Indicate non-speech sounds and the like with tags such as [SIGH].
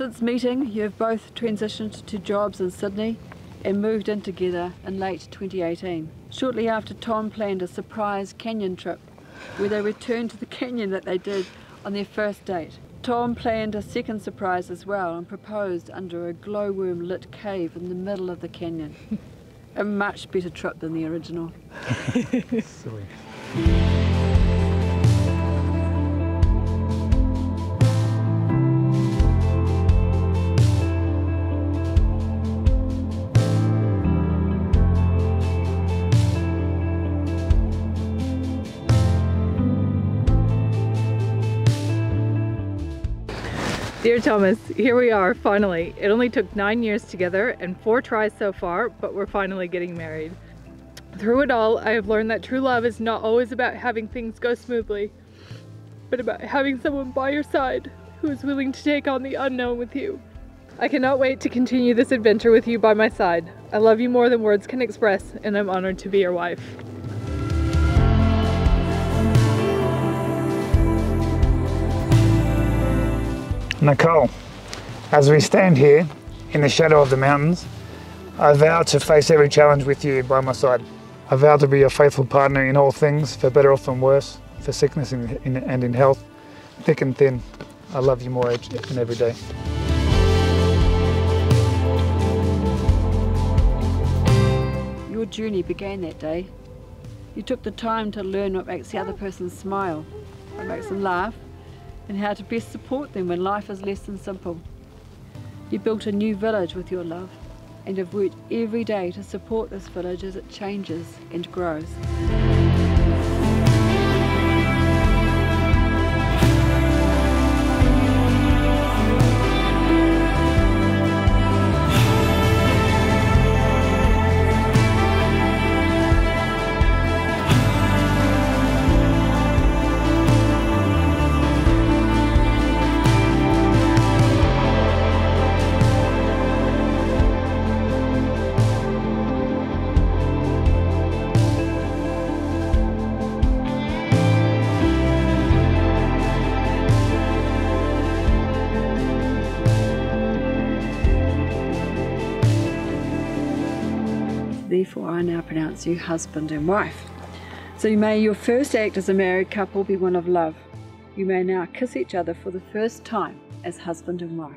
Since meeting, you have both transitioned to jobs in Sydney and moved in together in late 2018. Shortly after Tom planned a surprise canyon trip where they returned to the canyon that they did on their first date. Tom planned a second surprise as well and proposed under a glowworm lit cave in the middle of the canyon. [LAUGHS] a much better trip than the original. [LAUGHS] Silly. Dear Thomas, here we are finally. It only took nine years together and four tries so far, but we're finally getting married. Through it all, I have learned that true love is not always about having things go smoothly, but about having someone by your side who is willing to take on the unknown with you. I cannot wait to continue this adventure with you by my side. I love you more than words can express, and I'm honored to be your wife. Nicole, as we stand here in the shadow of the mountains, I vow to face every challenge with you by my side. I vow to be your faithful partner in all things, for better off and worse, for sickness and in health, thick and thin. I love you more each and every day. Your journey began that day. You took the time to learn what makes the other person smile, what makes them laugh, and how to best support them when life is less than simple. You built a new village with your love and have worked every day to support this village as it changes and grows. Therefore, I now pronounce you husband and wife. So may your first act as a married couple be one of love. You may now kiss each other for the first time as husband and wife.